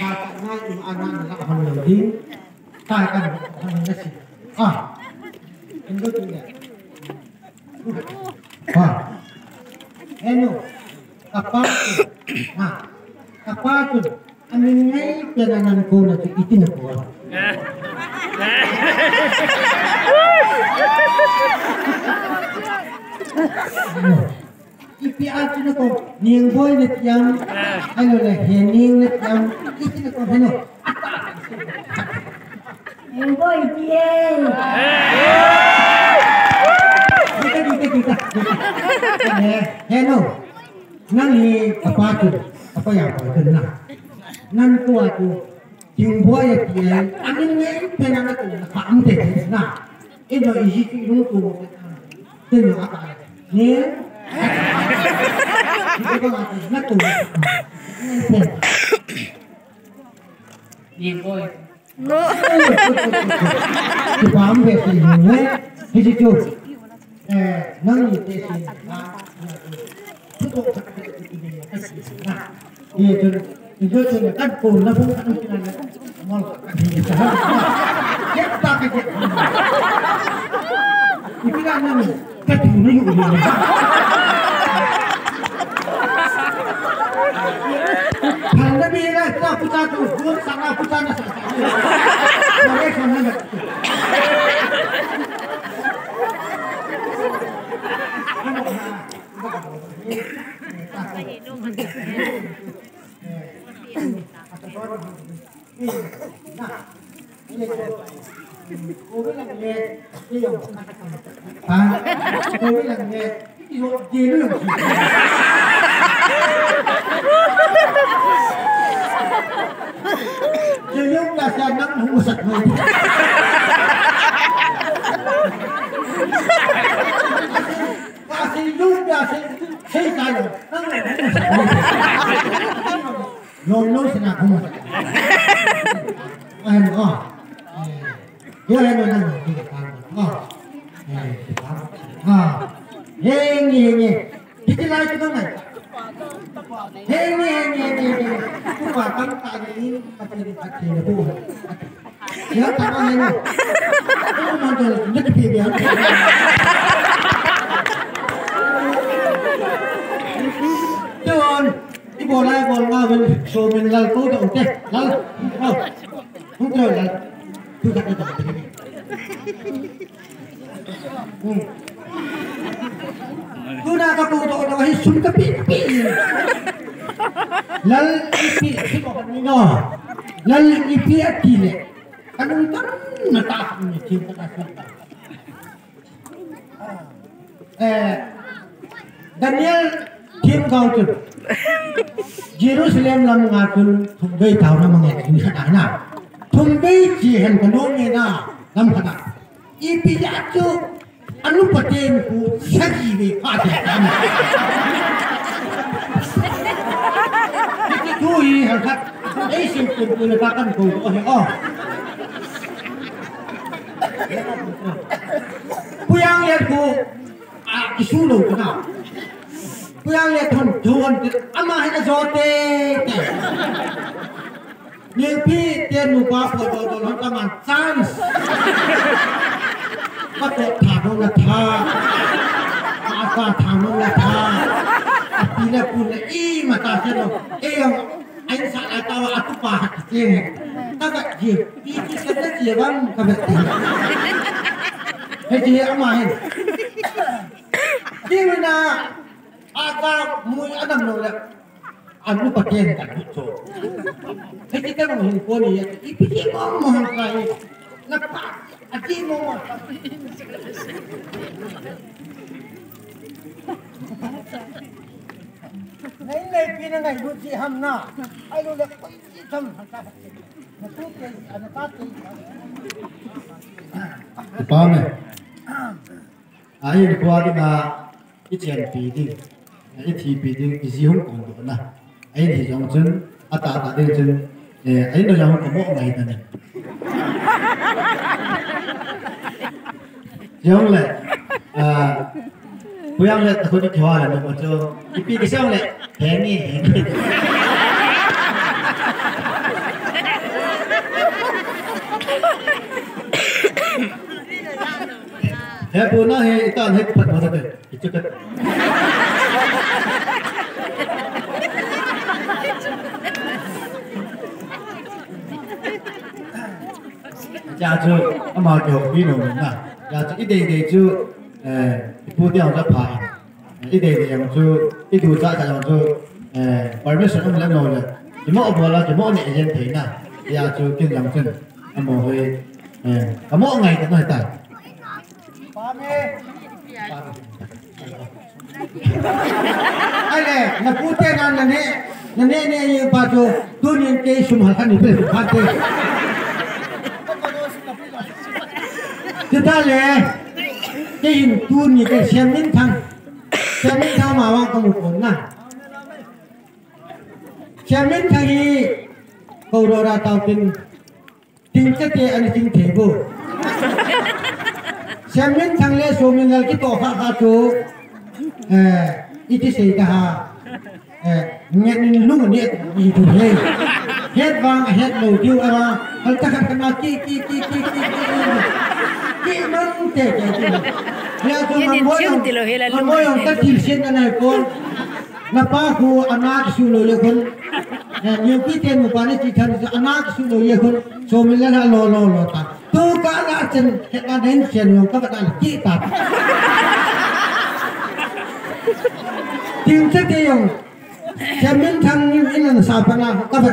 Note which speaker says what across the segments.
Speaker 1: bata nga yung anak na nakahamlaw din. Kaya ka na hamlaw na siya. Ah, hindi ko niya. Ah, ano, kapatid, ha, kapatid, ano ngay pinanan ko na ko niyang boy na na hening na tiyang iti na ko ano
Speaker 2: Yung boy, tiyan.
Speaker 1: dita dita dita hello nang kapatu apa ya apa na nan ko ako yung boy nga ko na kaamte na ino isiki mo ko Tino apa? Ni Ni boy.
Speaker 3: No.
Speaker 1: Di ba ang besi mo? Hindi ko. Eh, nang ite si na. Puto sa kapitid niya kasi na. Ito, ito ito na kan ko na po ang kinala. Mal ka hindi sa. Kaya Banda bira, está putando os burros, está putando as Ah, tôi mới làm nghề, đi lộn dê nữa làm gì? Nang tayo, nang humusat mo. Yung yung sinabi mo. Ano, oh. Yun, ano, ano, oh. Eh, diba? Ah. Hengi, hengi. Hindi lang ito naman. Hengi, hengi, hengi, hengi. Kumatang tayo ini kapatid at sinabuhan. Ya, tama na yun. Ano man doon? Hindi ka pibihan. Doon, ibola, ibola nga, well, so, min lal ko, doon, te, lal, oh, rồi lal, tu tak ada. Hmm. Tu nak aku tu orang hai sun ke pi pi. Lal. Lal ni. Eh, Daniel Kim Gautu. Jerusalem lam ngatun thumbai tau na mga insa na. Thumbai jihan kanong ni na lam kana. Ipi yatu anu paten ku sagi ni pati kami. Iki kui harkat ai sim kun kun ka kan ku oh oh. Puyang lihat ku kisulu ku na. Puyang lihat ton thon ama hina jote. Ni pi tian nu ba po do do hon taman sans. Ka te tha no na tha. Ka tha no na tha. Apila ku na i mata se no. E ain sa atawa aku pa. Taka je iya kan hiji dia diwina aga mui ada nole anu pakien tak gitu hiji kan muhin koni ya ipi ki mau muhin kai lepas mau Thank you. này này phi na này luôn chị ham na ai luôn là quay chị thầm. Nó tu cái nó ta cái ba mẹ ai cũng qua đi na ít tiền phi đi. Ai thì phi đi, cái gì không còn được na ai thì dòng chân à ta ta đi chân. Ấy nó dòng có mỗi ngày này giống lại à 不要了，我就跳了，那么就你比个像嘞，便宜便宜。thế bố nó thì tao hết phật nó rồi thì chưa cần cha chưa ông mà kiểu đi nổi mà cha chưa ít đề
Speaker 4: đề chưa ผู้ที่เอาจะผ่านที่เดียอย่า
Speaker 1: งจูที่ดูจ้าจากอย่างจูเอ่อ permission ของเราเนี่ยจะมองบอลเราจะมองเนี่ยยังถึงนะอยากจูกินอย่างเช่นอันมองเฮ้ยเอ่อคำมองไงกันหน่อยแต่ปาเม่อะไรนะพูดแต่นั้นนะเนี่ยนะเนี่
Speaker 4: ยเนี่
Speaker 1: ยยังปาจูดูนี่เกี่ยวกับมันนี่เป็นพัน
Speaker 4: เตะ Kita leh ပ်လာ
Speaker 1: tu ke yin tu ni ke xian min thang xian min thang ma wa ko mu kon na xian min thang yi ko ro ra tao tin tin ke te an tin the bu xian min thang le so min gal ki to ha ha tu eh iti sei ka ha eh nget ni lu ni ni tu le. Het wang het lo diu ara al ta kan te te ya tu man mo yo man mo yo ta til sen na nai kon na pa khu anak lo lo lo ta tu là sao phải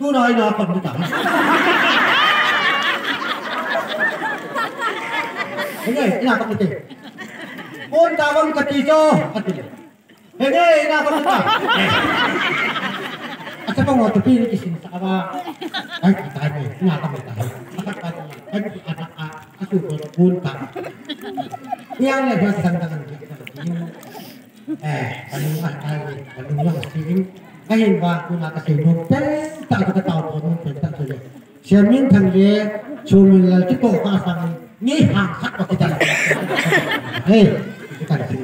Speaker 1: ni na o he pu ko na lo ko na he pu on ta wai mo tu nói nó còn đi cả thế này thế nào con đi ôn ta con cật gì cho thế này nào con đi cả At saka mga tupi ni kisin sa. Ay, tayo mo. Tayo. Tayo. Ay, anak. Punta. Iyang sa. Eh, panungan tayo. Panungan kasi. Ngayon ba, kung nakasinong, penta ako ka tao po nung penta ko yun. Siya min thang ye, sumin lal kito ka sang ni hang hak ko kita. Hey, kita kasi.